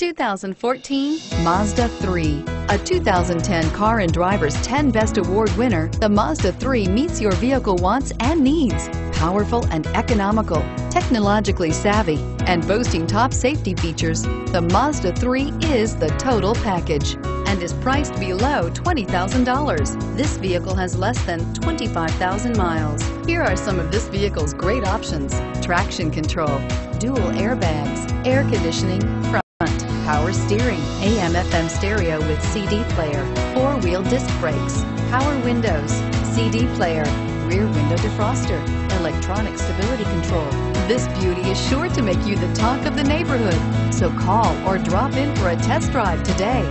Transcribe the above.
2014 Mazda 3. A 2010 Car and Driver's 10 Best Award winner, the Mazda 3 meets your vehicle wants and needs. Powerful and economical, technologically savvy, and boasting top safety features, the Mazda 3 is the total package and is priced below $20,000. This vehicle has less than 25,000 miles. Here are some of this vehicle's great options. Traction control, dual airbags, air conditioning, front, power steering, AM FM stereo with CD player, four-wheel disc brakes, power windows, CD player, rear window defroster, electronic stability control. This beauty is sure to make you the talk of the neighborhood. So call or drop in for a test drive today.